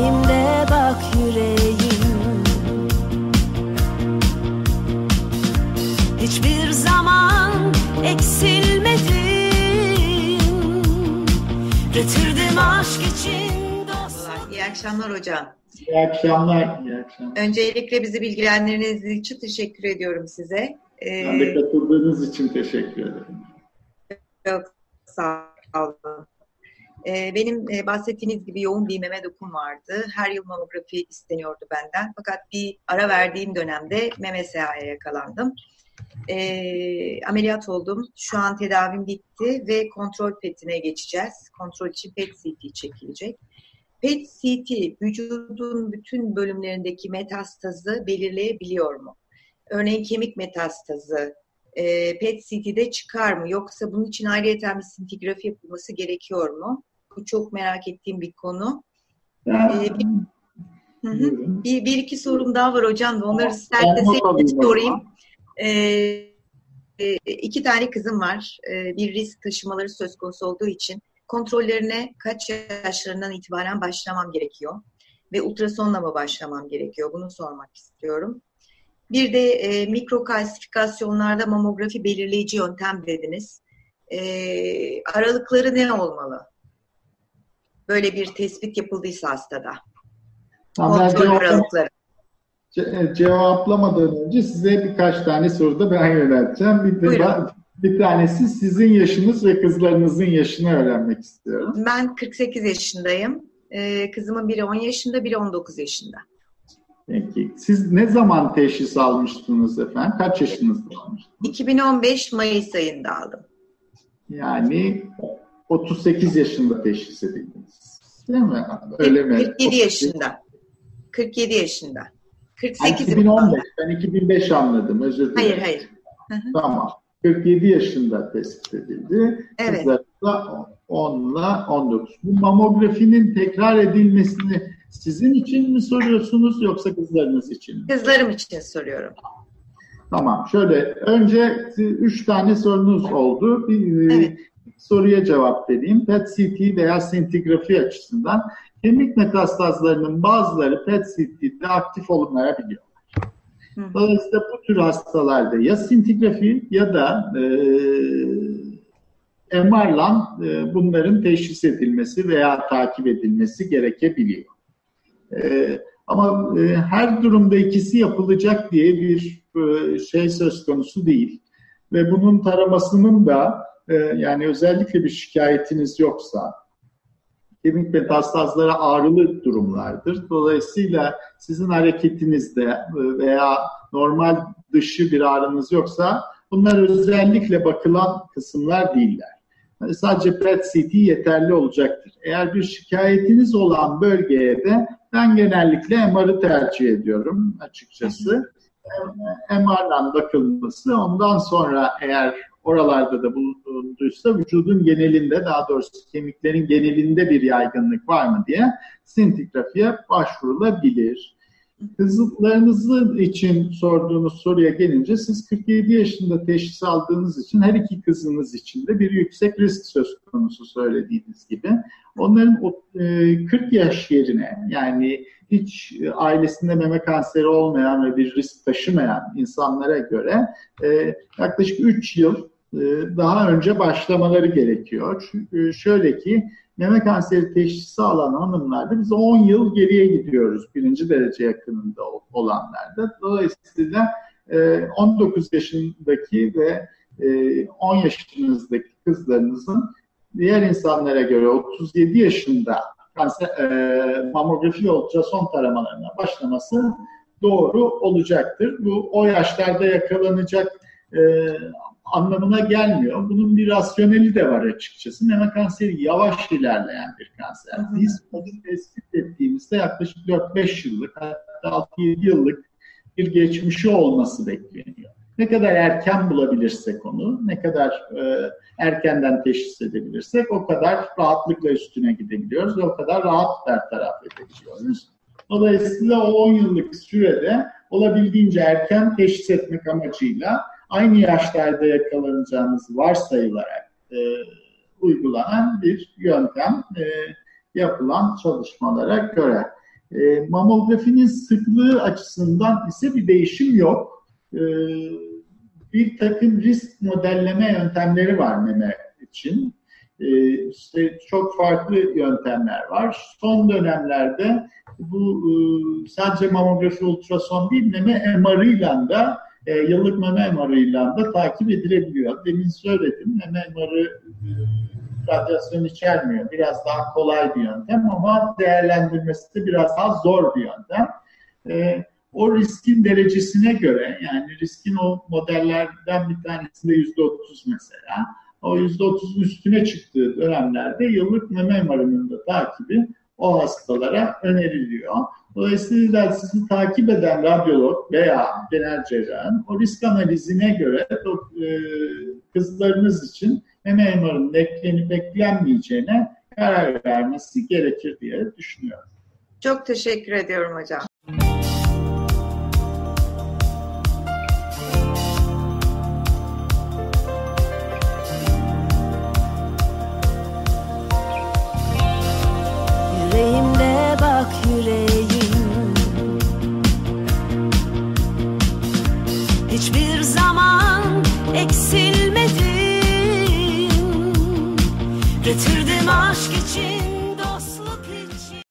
Yüreğimde bak yüreğim Hiçbir zaman eksilmedim Getirdim aşk için dostlar İyi akşamlar hocam. İyi akşamlar. İyi akşamlar. Öncelikle bizi bilgilendirdiğiniz için teşekkür ediyorum size. Ee, ben de katıldığınız için teşekkür ederim. Çok sağ olun. Ee, benim e, bahsettiğiniz gibi yoğun bir meme dokum vardı. Her yıl mamografi isteniyordu benden. Fakat bir ara verdiğim dönemde meme SA'ya yakalandım. E, ameliyat oldum. Şu an tedavim bitti ve kontrol petine geçeceğiz. Kontrol için PET CT çekilecek. PET CT vücudun bütün bölümlerindeki metastazı belirleyebiliyor mu? Örneğin kemik metastazı e, PET CT'de çıkar mı? Yoksa bunun için ayrıca bir sintigrafi yapılması gerekiyor mu? Bu çok merak ettiğim bir konu. Ee, bir, hı hı. bir, bir iki sorum daha var hocam da onları isterseniz sorayım. Ee, iki tane kızım var. Ee, bir risk taşımaları söz konusu olduğu için kontrollerine kaç yaşlarından itibaren başlamam gerekiyor? Ve ultrasonla mı başlamam gerekiyor? Bunu sormak istiyorum. Bir de e, mikro kalsifikasyonlarda mamografi belirleyici yöntem dediniz. E, aralıkları ne olmalı? Böyle bir tespit yapıldıysa hastada. Kontrol aralıkları. Ce cevaplamadan önce size birkaç tane soruda ben yönelteceğim. Bir, de bir tanesi sizin yaşınız ve kızlarınızın yaşını öğrenmek istiyorum. Ben 48 yaşındayım. Ee, kızımın biri 10 yaşında, biri 19 yaşında. Peki. Siz ne zaman teşhis almıştınız efendim? Kaç yaşınızda almıştınız? 2015 Mayıs ayında aldım. Yani 38 yaşında teşhis edildiniz. Değil mi? Öyle 47 mi? 47 yaşında. 47 yaşında. 48 2015. Ben 2005 anladım. Özür dilerim. Hayır hayır. Tamam. 47 yaşında tespit edildi. Evet. Kızlarda 10 ile 19. Bu mamografinin tekrar edilmesini sizin için mi soruyorsunuz yoksa kızlarınız için mi? Kızlarım için soruyorum. Tamam. Şöyle önce üç tane sorunuz oldu. Bir, evet. Soruya cevap vereyim. PET-CT veya sintigrafi açısından kemik metastazlarının bazıları PET-CT'de aktif olunmayabiliyor. Dolayısıyla bu tür hastalarda ya sintigrafi ya da e, MR'la e, bunların teşhis edilmesi veya takip edilmesi gerekebiliyor. E, ama e, her durumda ikisi yapılacak diye bir e, şey söz konusu değil. Ve bunun taramasının da e, yani özellikle bir şikayetiniz yoksa kemik metastazları ağrılı durumlardır. Dolayısıyla sizin hareketinizde e, veya normal dışı bir ağrınız yoksa bunlar özellikle bakılan kısımlar değiller. Yani sadece PET-CT yeterli olacaktır. Eğer bir şikayetiniz olan bölgeye de ben genellikle MR'ı tercih ediyorum açıkçası. MR'dan bakılması ondan sonra eğer oralarda da bulunduysa vücudun genelinde daha doğrusu kemiklerin genelinde bir yaygınlık var mı diye sintigrafiye başvurulabilir. Kızlarınızın için sorduğunuz soruya gelince siz 47 yaşında teşhis aldığınız için her iki kızınız için de bir yüksek risk söz konusu söylediğiniz gibi. Onların 40 yaş yerine yani hiç ailesinde meme kanseri olmayan ve bir risk taşımayan insanlara göre yaklaşık 3 yıl daha önce başlamaları gerekiyor. Çünkü şöyle ki meme kanseri teşhisi alan hanımlarda biz 10 yıl geriye gidiyoruz birinci derece yakınında olanlarda. Dolayısıyla 19 e, yaşındaki ve 10 e, yaşınızdaki kızlarınızın diğer insanlara göre 37 yaşında kanser, e, mamografi ultrason taramalarına başlaması doğru olacaktır. Bu o yaşlarda yakalanacak anlamına gelmiyor. Bunun bir rasyoneli de var açıkçası. Meme kanseri yavaş ilerleyen bir kanser. Biz onu tespit ettiğimizde yaklaşık 4-5 yıllık hatta 6-7 yıllık bir geçmişi olması bekleniyor. Ne kadar erken bulabilirsek onu, ne kadar e, erkenden teşhis edebilirsek o kadar rahatlıkla üstüne gidebiliyoruz ve o kadar rahat bertaraf edebiliyoruz. Dolayısıyla o 10 yıllık sürede olabildiğince erken teşhis etmek amacıyla aynı yaşlarda yakalanacağınız varsayılarak e, uygulanan bir yöntem e, yapılan çalışmalara göre. E, mamografinin sıklığı açısından ise bir değişim yok. E, bir takım risk modelleme yöntemleri var meme için. E, işte çok farklı yöntemler var. Son dönemlerde bu e, sadece mamografi ultrason değil meme MR'ıyla da e, yıllık meme da takip edilebiliyor. Demin söyledim meme MR'ı e, radyasyon içermiyor. Biraz daha kolay bir yöntem ama değerlendirmesi de biraz daha zor bir yöntem. E, o riskin derecesine göre yani riskin o modellerden bir tanesinde yüzde otuz mesela o yüzde otuzun üstüne çıktığı dönemlerde yıllık meme MR'ının da takibi o hastalara öneriliyor. Dolayısıyla sizi takip eden radyolog veya genel cerrahın o risk analizine göre e, kızlarınız için meme MR'ın eklenip eklenmeyeceğine karar vermesi gerekir diye düşünüyorum. Çok teşekkür ediyorum hocam. Hiçbir zaman eksilmedin. Getirdim aşk için